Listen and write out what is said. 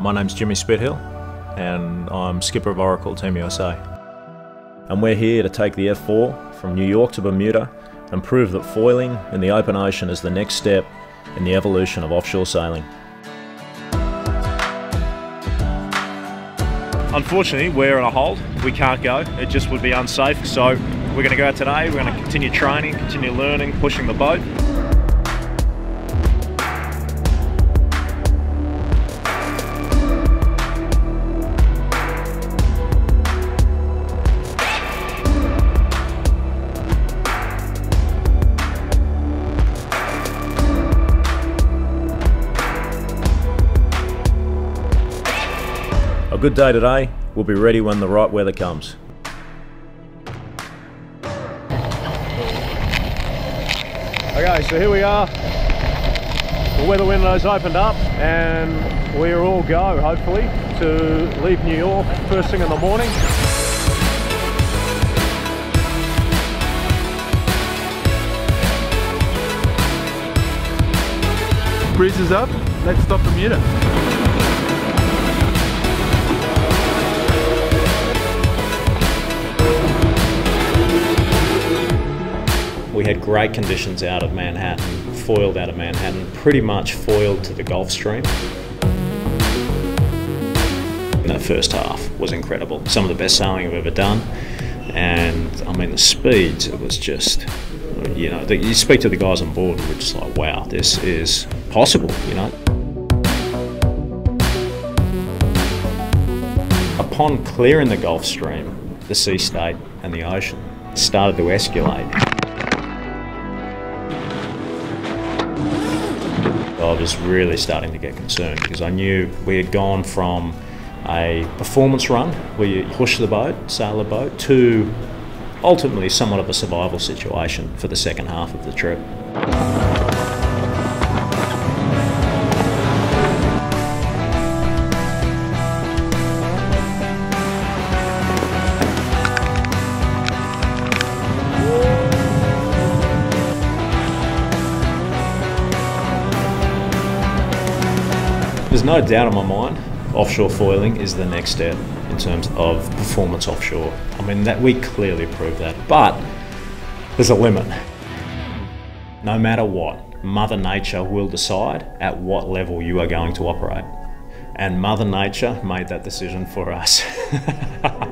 My name's Jimmy Spithill, and I'm skipper of Oracle Team USA. And we're here to take the F4 from New York to Bermuda and prove that foiling in the open ocean is the next step in the evolution of offshore sailing. Unfortunately, we're in a hold. We can't go. It just would be unsafe. So we're going to go today. We're going to continue training, continue learning, pushing the boat. A good day today, we'll be ready when the right weather comes. Okay, so here we are. The weather window's opened up and we're all go, hopefully, to leave New York first thing in the morning. Breeze is up, let's stop Bermuda. We had great conditions out of Manhattan, foiled out of Manhattan, pretty much foiled to the Gulf Stream. That first half was incredible. Some of the best sailing I've ever done. And I mean, the speeds, it was just, you know, you speak to the guys on board and we're just like, wow, this is possible, you know. Upon clearing the Gulf Stream, the sea state and the ocean started to escalate. I was really starting to get concerned because I knew we had gone from a performance run where you push the boat, sail the boat, to ultimately somewhat of a survival situation for the second half of the trip. There's no doubt in my mind, offshore foiling is the next step in terms of performance offshore. I mean, that we clearly proved that, but there's a limit. No matter what, Mother Nature will decide at what level you are going to operate. And Mother Nature made that decision for us.